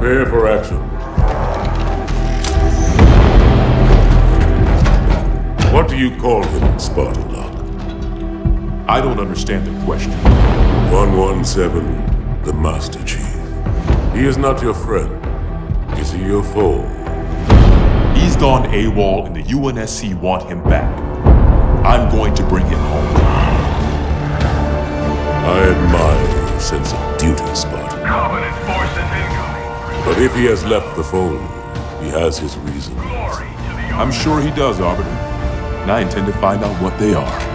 Prepare for action. What do you call him, Spartan Locke? I don't understand the question. 117, the Master Chief. He is not your friend. Is he your foe? He's gone AWOL and the UNSC want him back. I'm going to bring him home. I admire your sense of duty, But if he has left the fold, he has his reasons. I'm sure he does, Arbiter. And I intend to find out what they are.